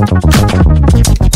ちょっと待って。